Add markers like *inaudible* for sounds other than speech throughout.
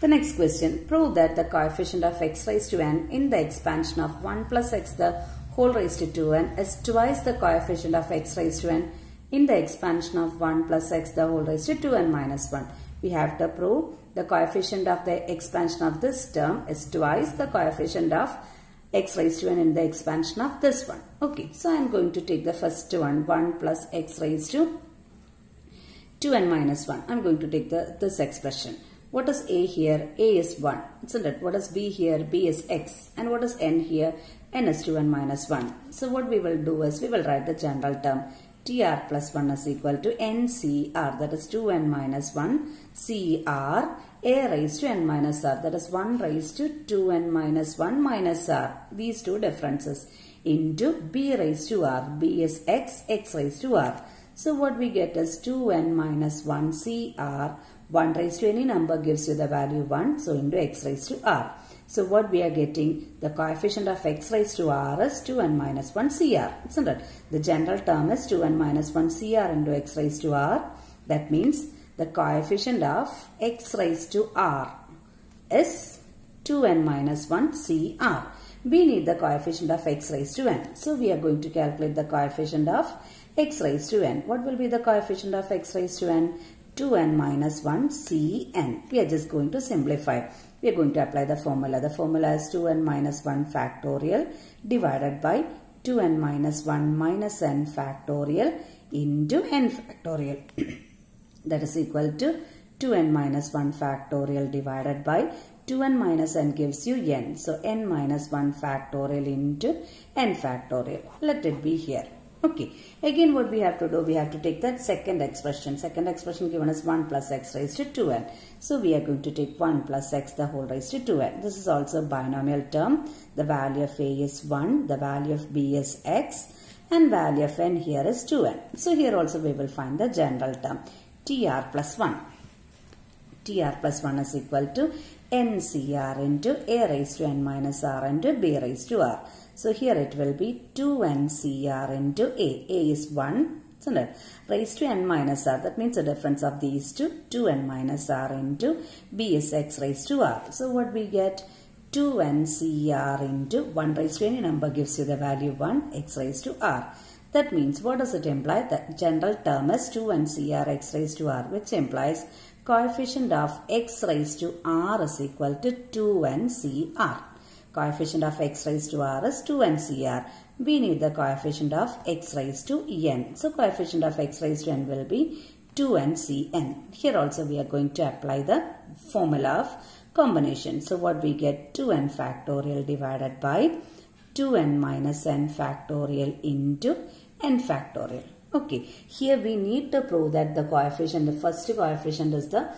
The next question, prove that the coefficient of x raised to n in the expansion of 1 plus x the whole raised to 2n is twice the coefficient of x raised to n in the expansion of 1 plus x the whole raised to 2n minus 1. We have to prove the coefficient of the expansion of this term is twice the coefficient of x raised to n in the expansion of this one. Okay, so I am going to take the first one, 1 plus x raised to 2n minus 1. I am going to take the this expression. What is a here? A is 1. Isn't it? What is b here? b is x. And what is n here? n is 2n minus 1. So what we will do is we will write the general term tr plus 1 is equal to ncr that is 2n minus 1 cr a raised to n minus r that is 1 raised to 2n minus 1 minus r these two differences into b raised to r b is x x raised to r so what we get is 2n minus 1 cr 1 raised to any number gives you the value 1 so into x raised to r so what we are getting, the coefficient of x raised to r is 2n minus 1 cr, isn't it? The general term is 2n minus 1 cr into x raised to r. That means the coefficient of x raised to r is 2n minus 1 cr. We need the coefficient of x raised to n. So we are going to calculate the coefficient of x raised to n. What will be the coefficient of x raised to n? 2n minus 1 cn. We are just going to simplify we are going to apply the formula. The formula is 2n minus 1 factorial divided by 2n minus 1 minus n factorial into n factorial. *coughs* that is equal to 2n minus 1 factorial divided by 2n minus n gives you n. So n minus 1 factorial into n factorial. Let it be here. Okay. Again what we have to do, we have to take that second expression. Second expression given as 1 plus x raised to 2n. So we are going to take 1 plus x the whole raised to 2n. This is also a binomial term. The value of a is 1, the value of b is x and value of n here is 2n. So here also we will find the general term tr plus 1. tr plus 1 is equal to ncr into a raised to n minus r into b raised to r. So here it will be 2ncr into a. a is 1, isn't it? Raised to n minus r. That means the difference of these two, 2n minus r into b is x raised to r. So what we get? 2ncr into 1 raised to any number gives you the value 1, x raised to r. That means what does it imply? The general term is 2ncr x raised to r which implies coefficient of x raised to r is equal to 2ncr. Coefficient of x raised to r is 2ncr. We need the coefficient of x raised to n. So coefficient of x raised to n will be 2ncn. Here also we are going to apply the formula of combination. So what we get 2n factorial divided by 2n minus n factorial into n factorial. Okay, here we need to prove that the coefficient, the first coefficient is the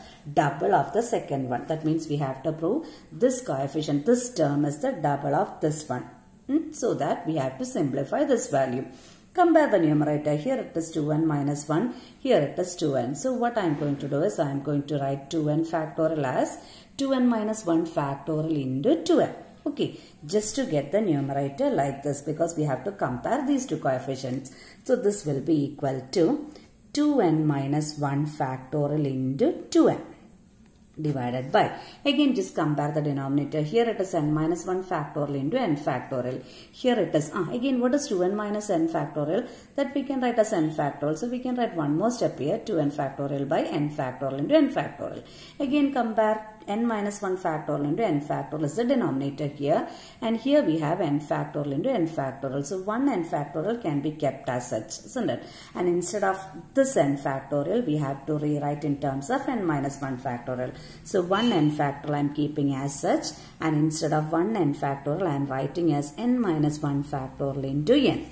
double of the second one. That means we have to prove this coefficient, this term is the double of this one. Hmm? So that we have to simplify this value. Compare the numerator. Here it is 2n minus 1. Here it is 2n. So what I am going to do is I am going to write 2n factorial as 2n minus 1 factorial into 2n. Okay, just to get the numerator like this because we have to compare these two coefficients. So this will be equal to 2n minus 1 factorial into 2n divided by. Again just compare the denominator. Here it is n minus 1 factorial into n factorial. Here it is, ah, again what is 2n minus n factorial? That we can write as n factorial. So we can write one more step here 2n factorial by n factorial into n factorial. Again compare n minus 1 factorial into n factorial is the denominator here and here we have n factorial into n factorial. So 1 n factorial can be kept as such isn't it? And instead of this n factorial we have to rewrite in terms of n minus 1 factorial. So 1 n factorial I am keeping as such and instead of 1 n factorial I am writing as n minus 1 factorial into n.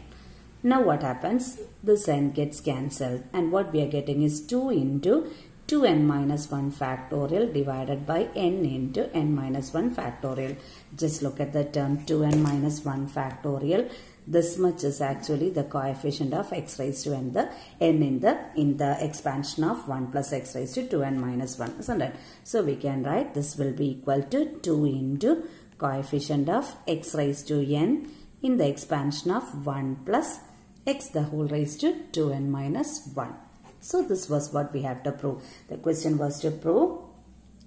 Now what happens? This n gets cancelled and what we are getting is 2 into 2n minus 1 factorial divided by n into n minus 1 factorial. Just look at the term 2n minus 1 factorial. This much is actually the coefficient of x raised to n, the n in the in the expansion of 1 plus x raised to 2n minus 1, isn't it? So we can write this will be equal to 2 into coefficient of x raised to n in the expansion of 1 plus x the whole raised to 2n minus 1. So this was what we have to prove. The question was to prove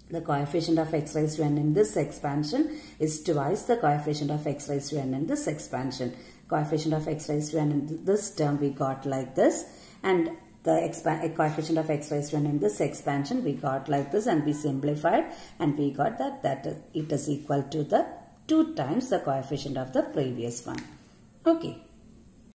the coefficient of x raised to n in this expansion is twice the coefficient of x raised to n in this expansion. Coefficient of x raised to n in this term we got like this and the coefficient of x raised to n in this expansion we got like this and we simplified and we got that that it is equal to the 2 times the coefficient of the previous one. Okay.